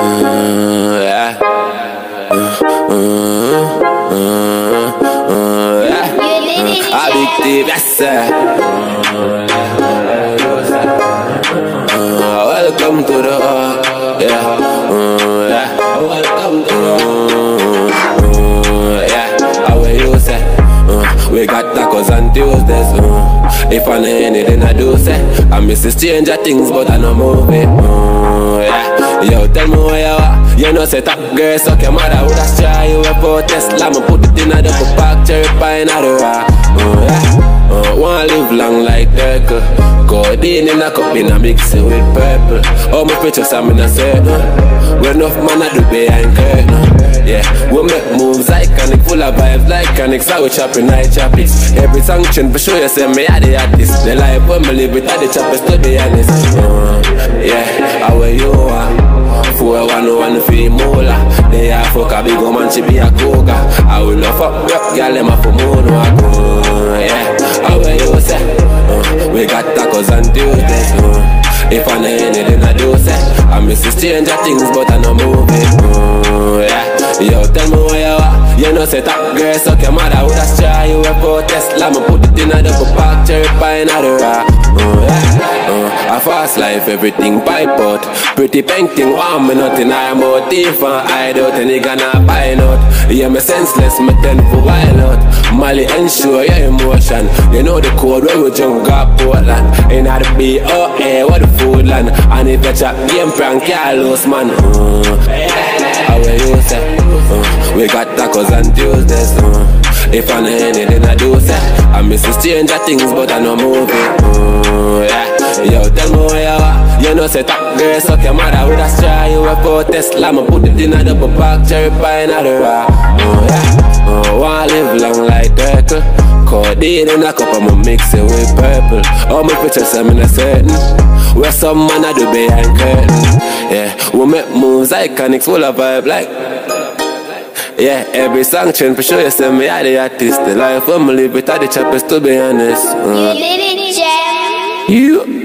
Yeah. Welcome to the yeah. We got tacos on Tuesdays. If I need anything I do say, I miss the stranger things, but I. Uh, yeah. Yo, tell me where you are. You know, say up, girl, suck your mother would have try you a for Tesla. Me put it in a double park, cherry pie in a rock. Uh, yeah. Uh, wanna live long like Turkle. Codeine in a cup, in a mix it with purple. All my pictures, I'm in a circle. Well, enough man, I do behind curtain. Yeah, we make moves iconic, full of vibes like chronic. So we chopping night choppies. Every sanction for sure, you say me, I the artist. The life when me live it, I the choppers, to be honest. Uh, yeah, how are you? Uh? A big woman, she be a cougar. I will not fuck up, girl, them a for moon uh, Yeah, how are you say? Uh, we got tacos on Tuesdays. Uh, if I know anything I do say, I miss the stranger things, but I no moving. Uh, yeah, yo, tell me where you are. You know, say top girl, suck your mother would have try you a for Tesla. Me put it in a double park, cherry pie in a rock. Uh, yeah. A fast life, everything pipe out. Pretty painting, warm me nothing. I am out thief and hide out, you gonna buy out. Yeah, me senseless, me tend for wild out. Molly ensure your emotion. You know the code where we jump got Portland. In the B.O.A. what the food land. And if you chat game prank, Carlos man. Uh, how you say? Uh, we got tacos on Tuesdays. Uh, if I know anything I do say, I miss the stranger things, but I know moving. Uh, know, say top girl, suck your mother with a straw. You a for Tesla, me put it in a double park, cherry pie in a the raw. Uh, yeah. Uh, wanna live long like Turkle. Codeine in a cup, I'ma mix it with purple. All my pictures, I'm in a certain. Where some man I do behind curtain. Yeah, we make moves iconic, full of vibe like. Yeah, every song trend for sure you say me I the artist The life when me live it, I the choppers to be honest uh. You did it, Jam. You